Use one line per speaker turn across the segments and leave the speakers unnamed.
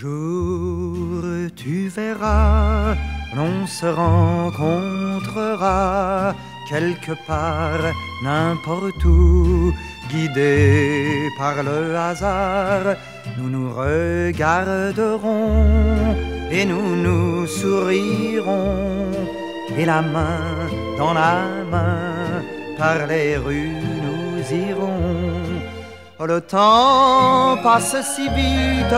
Jour tu verras, l'on se rencontrera quelque part, n'importe où, guidés par le hasard, nous nous regarderons et nous nous sourirons, et la main dans la main, par les rues nous irons. Le temps passe si vite,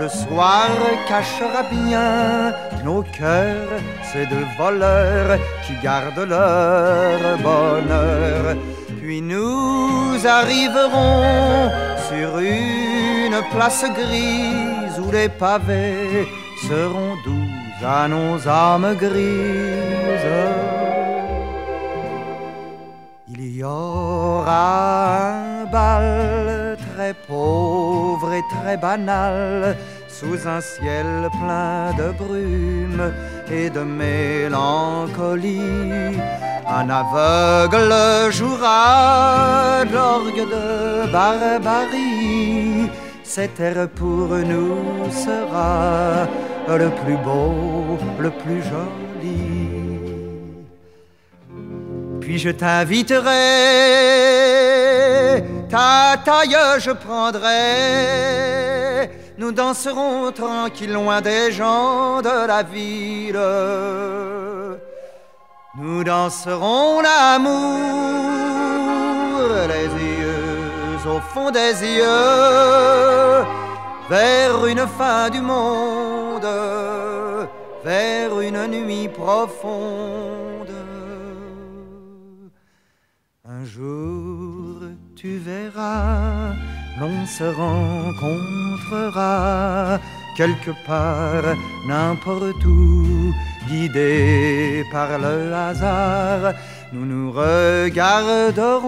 le soir cachera bien nos cœurs, ces deux voleurs qui gardent leur bonheur. Puis nous arriverons sur une place grise où les pavés seront doux à nos âmes grises. Il y aura un bal pauvre et très banal sous un ciel plein de brume et de mélancolie. Un aveugle jouera l'orgue de barbarie. Cet air pour nous sera le plus beau, le plus joli. Puis je t'inviterai, ta taille je prendrai. Nous danserons tranquille loin des gens de la ville. Nous danserons l'amour, les yeux au fond des yeux, vers une fin du monde, vers une nuit profonde. Un jour tu verras, l'on se rencontrera quelque part, n'importe où, guidés par le hasard. Nous nous regarderons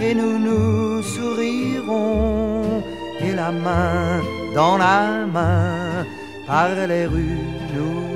et nous nous sourirons, et la main dans la main, par les rues nous